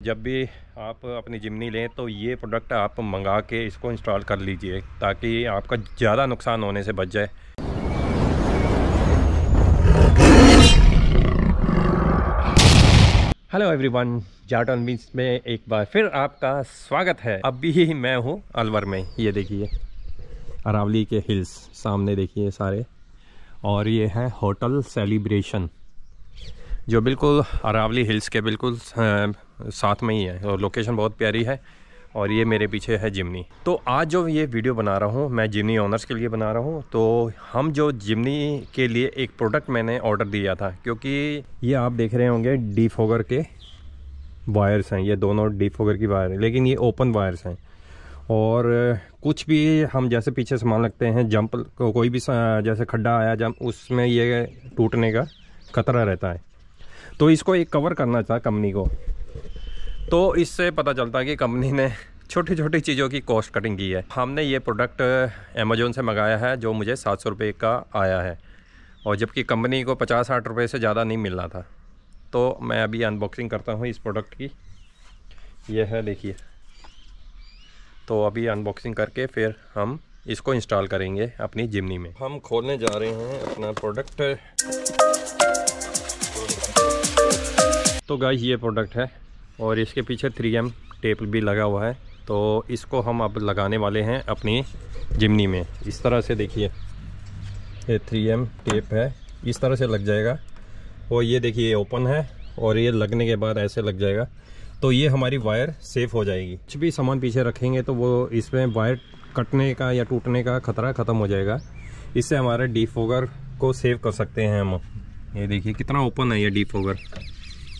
जब भी आप अपनी जिमनी लें तो ये प्रोडक्ट आप मंगा के इसको इंस्टॉल कर लीजिए ताकि आपका ज़्यादा नुकसान होने से बच जाए। हेलो एवरीवन जाटन बीच में एक बार फिर आपका स्वागत है। अभी ही मैं हूँ अलवर में, ये देखिए। अरावली के हिल्स सामने देखिए सारे। और ये है होटल सेलिब्रेशन जो बिल्कुल अरावली हिल्स के बिल्कुल साथ में ही है और लोकेशन बहुत प्यारी है और ये मेरे पीछे है जिमनी तो आज जो ये वीडियो बना रहा हूँ, मैं जिमनी ऑनर्स के लिए बना रहा हूँ तो हम जो जिमनी के लिए एक प्रोडक्ट मैंने ऑर्डर दिया था, क्योंकि ये आप देख रहे होंगे डी फोगर के वायर्स हैं, ये दोनों डी फोगर की वायर हैं, लेकिन ये ओपन वायर्स हैं। और कुछ भी हम जैसे पीछे सामान लगते हैं जंप को कोई भी जैसे खड्डा आया जंप उसमें ये टूटने का खतरा रहता है। तो इसको एक कवर करना था कंपनी को। तो इससे पता चलता है कि कंपनी ने छोटी छोटी चीज़ों की कॉस्ट कटिंग की है। हमने ये प्रोडक्ट अमेजोन से मंगाया है, जो मुझे सात सौ रुपये का आया है। और जबकि कंपनी को पचास साठ रुपये से ज़्यादा नहीं मिलना था। तो मैं अभी अनबॉक्सिंग करता हूँ इस प्रोडक्ट की। यह है, देखिए। तो अभी अनबॉक्सिंग करके फिर हम इसको इंस्टॉल करेंगे अपनी जिमनी में। हम खोलने जा रहे हैं अपना प्रोडक्ट तो गाइस ये प्रोडक्ट है। और इसके पीछे 3M टेप भी लगा हुआ है। तो इसको हम अब लगाने वाले हैं अपनी जिमनी में। इस तरह से देखिए, ये 3M टेप है। इस तरह से लग जाएगा। और ये देखिए ओपन है और ये लगने के बाद ऐसे लग जाएगा। तो ये हमारी वायर सेफ़ हो जाएगी। कुछ भी सामान पीछे रखेंगे तो वो इसमें वायर कटने का या टूटने का खतरा ख़त्म हो जाएगा। इससे हमारे डी फोगर को सेव कर सकते हैं हम। ये देखिए, कितना ओपन है ये डी फोगर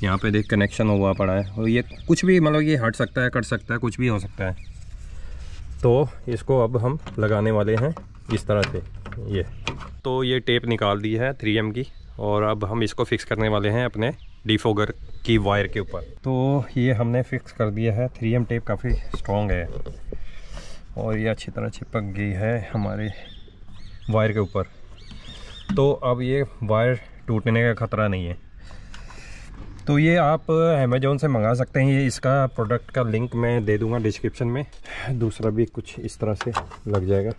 यहाँ पे देख कनेक्शन हुआ पड़ा है। और ये कुछ भी मतलब ये हट सकता है, कट सकता है, कुछ भी हो सकता है। तो इसको अब हम लगाने वाले हैं इस तरह से, ये। तो ये टेप निकाल दी है 3M की, और अब हम इसको फिक्स करने वाले हैं अपने डिफोगर की वायर के ऊपर। तो ये हमने फिक्स कर दिया है 3M टेप काफ़ी स्ट्रॉन्ग है। और ये अच्छी तरह चिपक गई है हमारे वायर के ऊपर। तो अब ये वायर टूटने का ख़तरा नहीं है। तो ये आप अमेजोन से मंगा सकते हैं। ये इसका प्रोडक्ट का लिंक मैं दे दूँगा डिस्क्रिप्शन में। दूसरा भी कुछ इस तरह से लग जाएगा।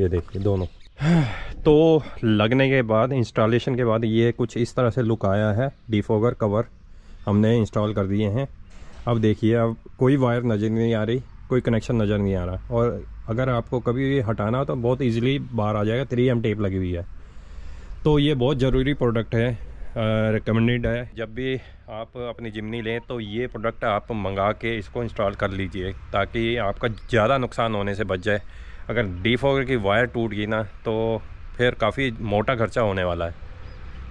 ये देखिए, दोनों। तो लगने के बाद इंस्टॉलेशन के बाद ये कुछ इस तरह से लुक आया है। डिफोगर कवर हमने इंस्टॉल कर दिए हैं। अब देखिए, अब कोई वायर नज़र नहीं आ रही, कोई कनेक्शन नज़र नहीं आ रहा। और अगर आपको कभी हटाना हो तो बहुत ईजिली बाहर आ जाएगा। थ्री एम टेप लगी हुई है। तो ये बहुत ज़रूरी प्रोडक्ट है। रिकमेंडेड है। जब भी आप अपनी जिमनी लें तो ये प्रोडक्ट आप मंगा के इसको इंस्टॉल कर लीजिए, ताकि आपका ज़्यादा नुकसान होने से बच जाए। अगर डीफोगर की वायर टूट गई ना तो फिर काफ़ी मोटा खर्चा होने वाला है।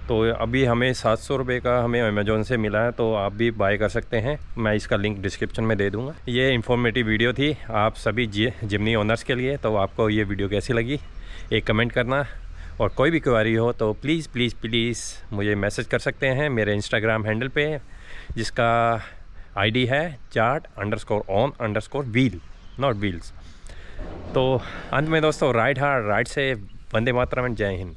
तो अभी हमें सात सौ रुपये का हमें अमेजोन से मिला है तो आप भी बाय कर सकते हैं। मैं इसका लिंक डिस्क्रिप्शन में दे दूँगा। ये इन्फॉर्मेटिव वीडियो थी आप सभी जिमनी ओनर्स के लिए तो आपको ये वीडियो कैसी लगी, एक कमेंट करना। और कोई भी क्वारी हो तो प्लीज़ प्लीज़ प्लीज़ मुझे मैसेज कर सकते हैं मेरे इंस्टाग्राम हैंडल पे, जिसका आईडी है chart underscore on underscore wheel not wheels तो अंत में दोस्तों राइट हार्ड राइट से वंदे मातरम, जय हिंद.